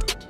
Project.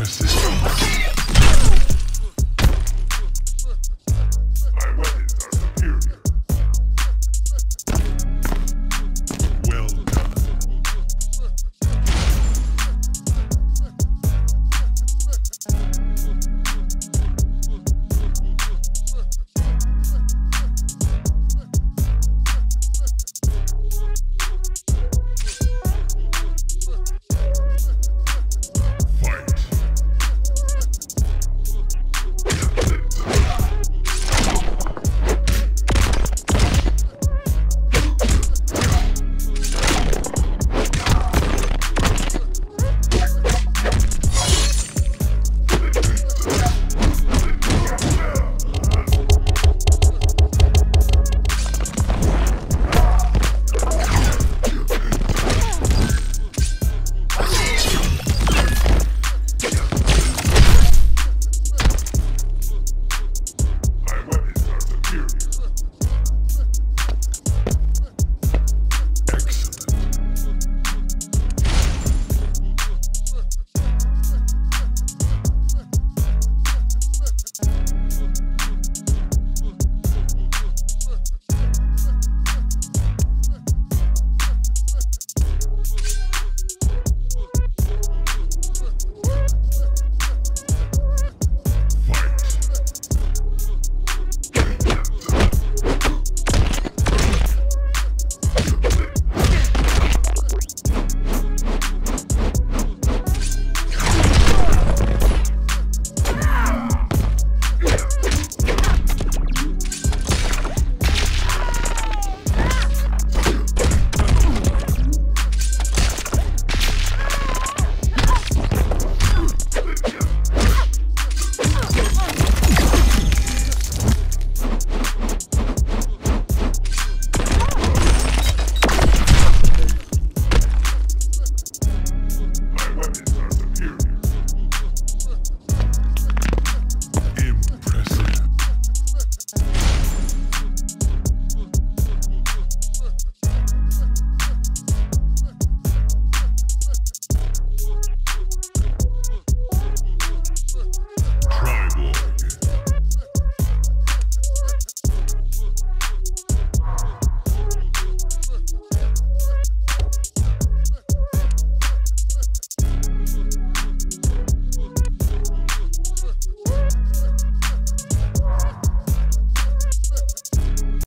Press this.